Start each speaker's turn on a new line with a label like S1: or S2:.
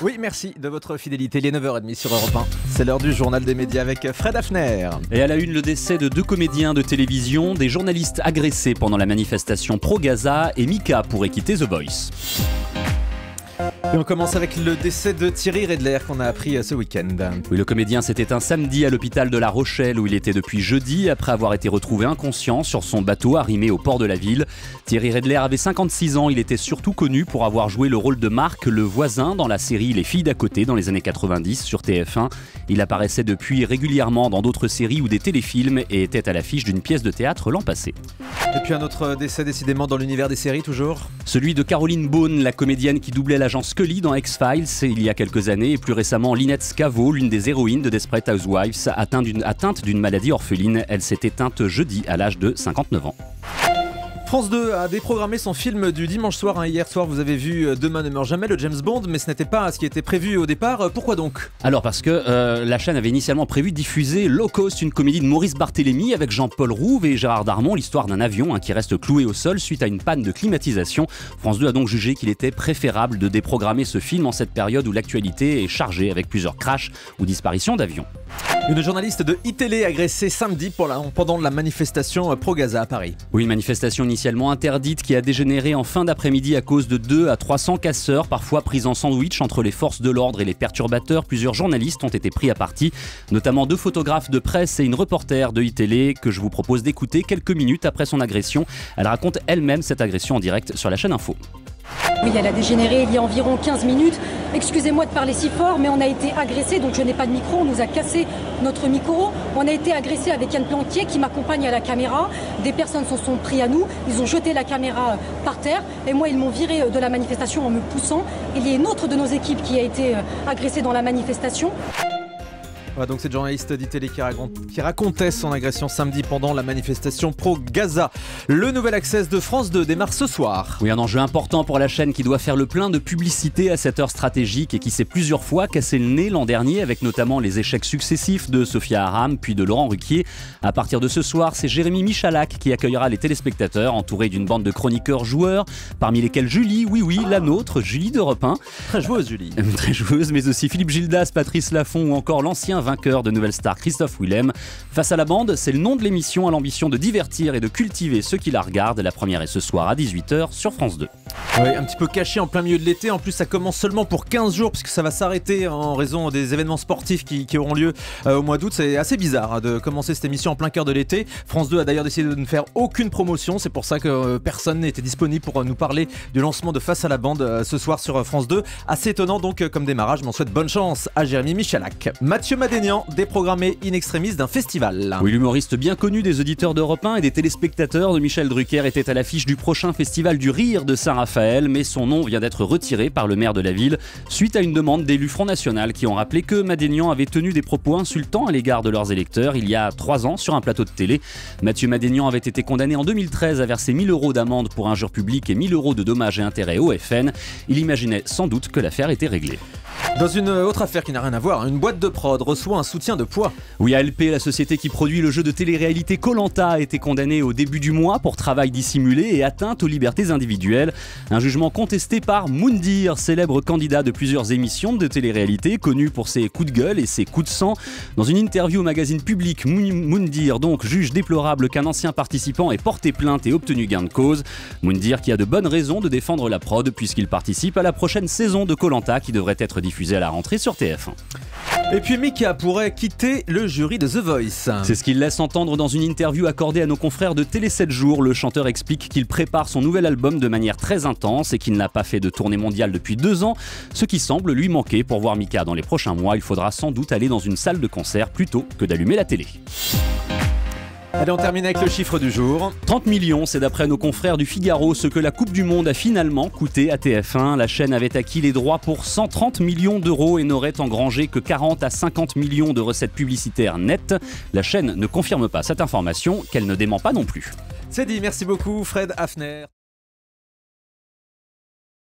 S1: Oui, merci de votre fidélité. Les 9h30 sur Europe 1. C'est l'heure du journal des médias avec Fred Hafner.
S2: Et à la une, le décès de deux comédiens de télévision, des journalistes agressés pendant la manifestation pro-Gaza et Mika pourrait quitter The Voice.
S1: On commence avec le décès de Thierry Redler qu'on a appris euh, ce week-end.
S2: Oui, le comédien s'était un samedi à l'hôpital de La Rochelle où il était depuis jeudi après avoir été retrouvé inconscient sur son bateau arrimé au port de la ville. Thierry Redler avait 56 ans, il était surtout connu pour avoir joué le rôle de Marc, le voisin, dans la série Les filles d'à côté dans les années 90 sur TF1. Il apparaissait depuis régulièrement dans d'autres séries ou des téléfilms et était à l'affiche d'une pièce de théâtre l'an passé.
S1: Et puis un autre décès décidément dans l'univers des séries toujours
S2: Celui de Caroline Beaune, la comédienne qui doublait l'agence Scully dans X-Files il y a quelques années et plus récemment Lynette Scavo, l'une des héroïnes de Desperate Housewives, atteinte d'une maladie orpheline. Elle s'est éteinte jeudi à l'âge de 59 ans.
S1: France 2 a déprogrammé son film du dimanche soir. Hein. Hier soir, vous avez vu euh, Demain ne meurt jamais, le James Bond, mais ce n'était pas ce qui était prévu au départ. Euh, pourquoi donc?
S2: Alors parce que euh, la chaîne avait initialement prévu diffuser Low Cost, une comédie de Maurice Barthélémy avec Jean-Paul Rouve et Gérard Darmon, l'histoire d'un avion hein, qui reste cloué au sol suite à une panne de climatisation. France 2 a donc jugé qu'il était préférable de déprogrammer ce film en cette période où l'actualité est chargée avec plusieurs crashs ou disparitions d'avions.
S1: Une journaliste de iTélé agressée samedi pendant la manifestation pro-Gaza à Paris.
S2: Oui, une manifestation initialement interdite qui a dégénéré en fin d'après-midi à cause de 2 à 300 casseurs, parfois pris en sandwich entre les forces de l'ordre et les perturbateurs. Plusieurs journalistes ont été pris à partie, notamment deux photographes de presse et une reporter de iTélé que je vous propose d'écouter quelques minutes après son agression. Elle raconte elle-même cette agression en direct sur la chaîne Info.
S3: Oui, elle a dégénéré il y a environ 15 minutes. Excusez-moi de parler si fort, mais on a été agressé, donc je n'ai pas de micro, on nous a cassé notre micro. On a été agressé avec Yann Planquier qui m'accompagne à la caméra. Des personnes se sont pris à nous, ils ont jeté la caméra par terre et moi ils m'ont viré de la manifestation en me poussant. Il y a une autre de nos équipes qui a été euh, agressée dans la manifestation
S1: donc cette journaliste d'ITélé qui, qui, racontait son agression samedi pendant la manifestation pro-Gaza. Le nouvel access de France 2 démarre ce soir.
S2: Oui, un enjeu important pour la chaîne qui doit faire le plein de publicité à cette heure stratégique et qui s'est plusieurs fois cassé le nez l'an dernier avec notamment les échecs successifs de Sophia Aram puis de Laurent Ruquier. À partir de ce soir, c'est Jérémy Michalak qui accueillera les téléspectateurs entouré d'une bande de chroniqueurs joueurs, parmi lesquels Julie, oui oui, la nôtre, Julie de 1.
S1: Très joueuse Julie.
S2: Très joueuse, mais aussi Philippe Gildas, Patrice Laffont ou encore l'ancien vainqueur de Nouvelle Star Christophe Willem. Face à la bande, c'est le nom de l'émission à l'ambition de divertir et de cultiver ceux qui la regardent. La première est ce soir à 18h sur France 2.
S1: Un petit peu caché en plein milieu de l'été. En plus, ça commence seulement pour 15 jours puisque ça va s'arrêter en raison des événements sportifs qui, auront lieu euh, au mois d'août. C'est assez bizarre hein, de commencer cette émission en plein cœur de l'été. France 2 a d'ailleurs décidé de ne faire aucune promotion. C'est pour ça que euh, personne n'était disponible pour euh, nous parler du lancement de Face à la bande ce soir sur France 2. Assez étonnant donc comme démarrage, on souhaite bonne chance à Jérémy Michalak. Mathieu Madénian, déprogrammé in extremis d'un festival.
S2: Oui, l'humoriste bien connu des auditeurs d'Europe 1 et des téléspectateurs de Michel Drucker était à l'affiche du prochain festival du rire de Mais son nom vient d'être retiré par le maire de la ville suite à une demande d'élus Front National qui ont rappelé que Madénian avait tenu des propos insultants à l'égard de leurs électeurs il y a trois ans sur un plateau de télé. Mathieu Madénian avait été condamné en 2013 à verser 1000 euros d'amende pour injure publique et 1000 euros de dommages et intérêts au FN. Il imaginait sans doute que l'affaire était réglée.
S1: Dans une autre affaire qui n'a rien à voir, une boîte de prod reçoit un soutien de poids.
S2: Oui, ALP, la société qui produit le jeu de télé-réalité Colanta, a été condamnée au début du mois pour travail dissimulé et atteinte aux libertés individuelles. Un jugement contesté par Moundir, célèbre candidat de plusieurs émissions de télé-réalité, connu pour ses coups de gueule et ses coups de sang. Dans une interview au magazine public, Moundir donc juge déplorable qu'un ancien participant ait porté plainte et obtenu gain de cause. Moundir qui a de bonnes raisons de défendre la prod puisqu'il participe à la prochaine saison de Colanta qui devrait être diffusée à la rentrée sur TF1.
S1: Et puis Mika pourrait quitter le jury de The Voice.
S2: C'est ce qu'il laisse entendre dans une interview accordée à nos confrères de Télé 7 jours. Le chanteur explique qu'il prépare son nouvel album de manière très intense et qu'il n'a pas fait de tournée mondiale depuis deux ans, ce qui semble lui manquer pour voir Mika dans les prochains mois. Il faudra sans doute aller dans une salle de concert plutôt que d'allumer la télé.
S1: Allez, on termine avec le chiffre du jour.
S2: 30 millions, c'est d'après nos confrères du Figaro ce que la Coupe du Monde a finalement coûté à TF1. La chaîne avait acquis les droits pour 130 millions d'euros et n'aurait engrangé que 40 à 50 millions de recettes publicitaires nettes. La chaîne ne confirme pas cette information, qu'elle ne dément pas non plus.
S1: C'est dit, merci beaucoup Fred Hafner.